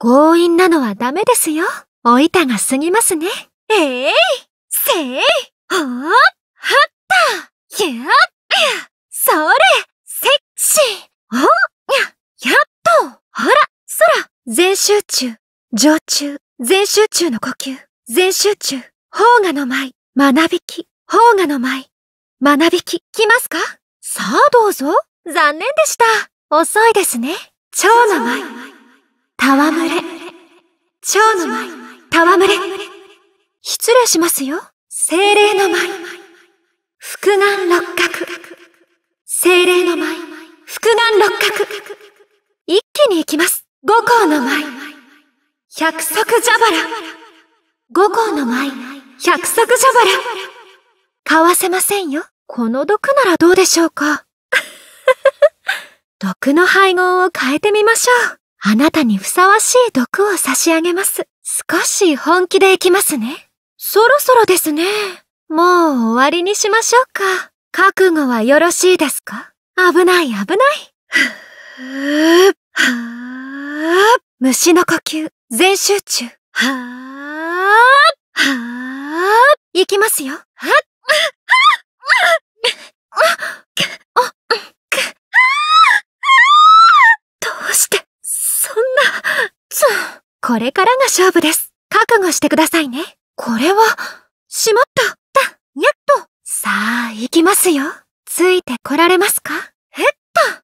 強引なのはダメですよ。お板が過ぎますね。えい、せい、ほー、はった、やっ、や、それ、セクシー、お、や、やっと、ほらそら、全集中、常中、全集中の呼吸、全集中、邦画の舞、学びき、邦画の舞、学びき、来ますか？さあどうぞ。残念でした。遅いですね。蝶の舞、戯れ。蝶の舞、戯れ。失礼しますよ。精霊の舞、複眼六角。精霊の舞、複眼六角。一気に行きます。五行の舞。百足蛇腹。五行の舞。百足蛇腹。買わせませんよ。この毒ならどうでしょうか。毒の配合を変えてみましょう。あなたにふさわしい毒を差し上げます。少し本気でいきますね。そろそろですね。もう終わりにしましょうか。覚悟はよろしいですか？危ない危ない。ふーはー虫の呼吸、全集中。はーはーいきますよ。はっどうして、そんな、つ、これからが勝負です。覚悟してくださいね。これは、しまった。だ、やっと。さあ、行きますよ。ついてこられますか？えっと。